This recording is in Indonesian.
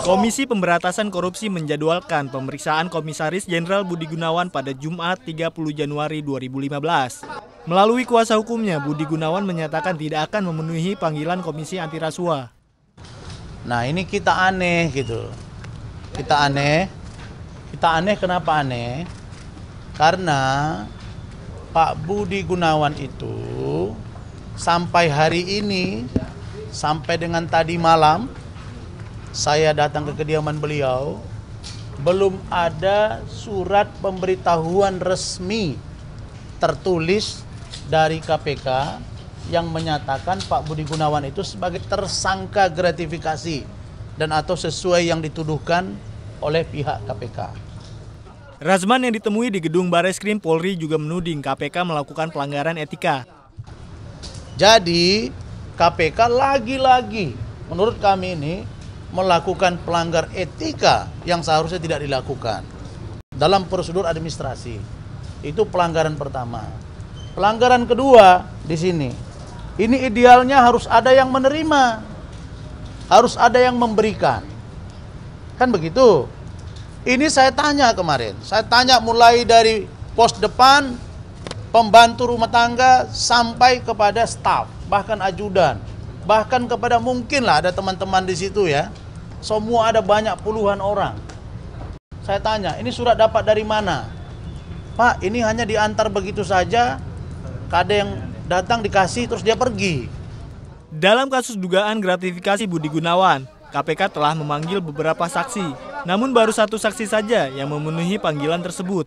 Komisi Pemberantasan Korupsi menjadwalkan pemeriksaan Komisaris Jenderal Budi Gunawan pada Jumat 30 Januari 2015. Melalui kuasa hukumnya, Budi Gunawan menyatakan tidak akan memenuhi panggilan Komisi Anti Rasuah. Nah ini kita aneh gitu. Kita aneh. Kita aneh kenapa aneh? Karena Pak Budi Gunawan itu sampai hari ini, sampai dengan tadi malam, saya datang ke kediaman beliau, belum ada surat pemberitahuan resmi tertulis dari KPK yang menyatakan Pak Budi Gunawan itu sebagai tersangka gratifikasi dan atau sesuai yang dituduhkan oleh pihak KPK. Razman yang ditemui di gedung Bareskrim Polri juga menuding KPK melakukan pelanggaran etika. Jadi KPK lagi-lagi menurut kami ini melakukan pelanggar etika yang seharusnya tidak dilakukan dalam prosedur administrasi. Itu pelanggaran pertama. Pelanggaran kedua di sini. Ini idealnya harus ada yang menerima. Harus ada yang memberikan. Kan begitu? Ini saya tanya kemarin. Saya tanya mulai dari pos depan, pembantu rumah tangga sampai kepada staf, bahkan ajudan, bahkan kepada mungkin lah ada teman-teman di situ ya. Semua ada banyak puluhan orang. Saya tanya, ini surat dapat dari mana? Pak, ini hanya diantar begitu saja ada yang datang dikasih terus dia pergi. Dalam kasus dugaan gratifikasi Budi Gunawan, KPK telah memanggil beberapa saksi. Namun baru satu saksi saja yang memenuhi panggilan tersebut.